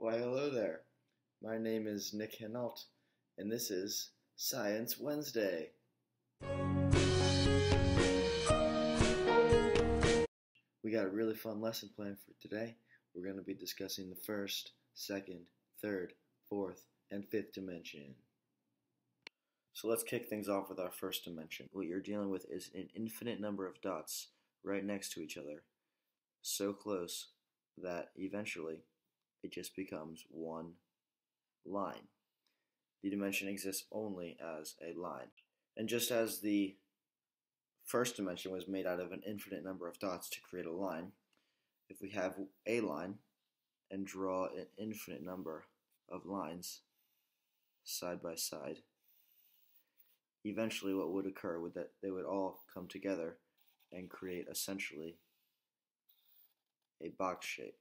Why, hello there. My name is Nick Henault, and this is Science Wednesday. We got a really fun lesson planned for today. We're going to be discussing the first, second, third, fourth, and fifth dimension. So let's kick things off with our first dimension. What you're dealing with is an infinite number of dots right next to each other, so close that eventually it just becomes one line. The dimension exists only as a line. And just as the first dimension was made out of an infinite number of dots to create a line, if we have a line and draw an infinite number of lines side by side, eventually what would occur would that they would all come together and create essentially a box shape.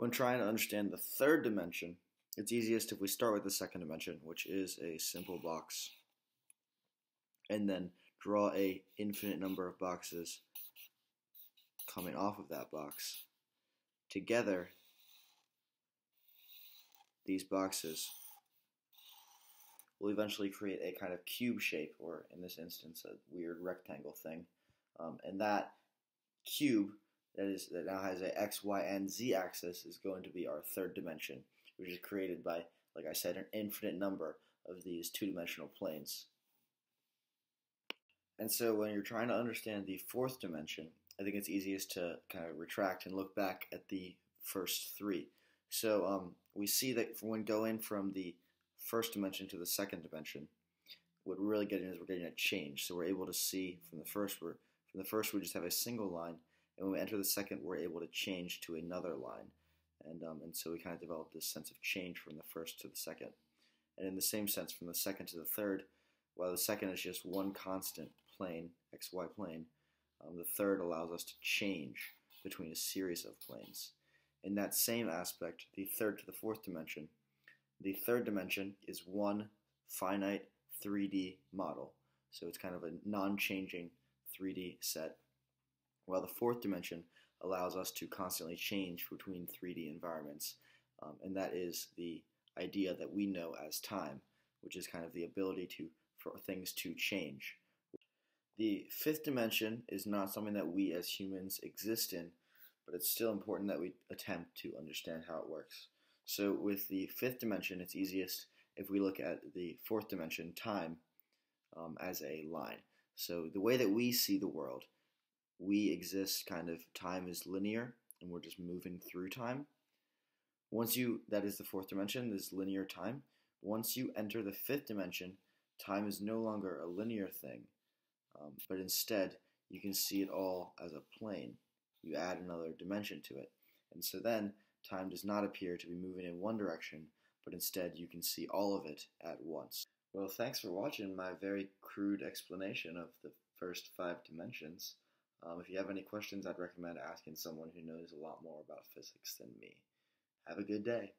When trying to understand the third dimension, it's easiest if we start with the second dimension, which is a simple box, and then draw a infinite number of boxes coming off of that box. Together, these boxes will eventually create a kind of cube shape, or in this instance, a weird rectangle thing. Um, and that cube that is that now has a x, y, and z axis is going to be our third dimension, which is created by, like I said, an infinite number of these two-dimensional planes. And so when you're trying to understand the fourth dimension, I think it's easiest to kind of retract and look back at the first three. So um, we see that when going from the first dimension to the second dimension, what we're really getting is we're getting a change. So we're able to see from the first, we're, from the first we just have a single line, and when we enter the second, we're able to change to another line. And, um, and so we kind of develop this sense of change from the first to the second. And in the same sense, from the second to the third, while the second is just one constant plane, xy plane, um, the third allows us to change between a series of planes. In that same aspect, the third to the fourth dimension, the third dimension is one finite 3D model. So it's kind of a non-changing 3D set while the fourth dimension allows us to constantly change between 3D environments. Um, and that is the idea that we know as time, which is kind of the ability to for things to change. The fifth dimension is not something that we as humans exist in, but it's still important that we attempt to understand how it works. So with the fifth dimension, it's easiest if we look at the fourth dimension, time, um, as a line. So the way that we see the world we exist kind of time is linear and we're just moving through time. Once you, that is the fourth dimension, this linear time. Once you enter the fifth dimension, time is no longer a linear thing, um, but instead you can see it all as a plane. You add another dimension to it. And so then time does not appear to be moving in one direction, but instead you can see all of it at once. Well, thanks for watching my very crude explanation of the first five dimensions. Um, if you have any questions, I'd recommend asking someone who knows a lot more about physics than me. Have a good day.